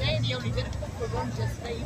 They only did it for of runs yesterday.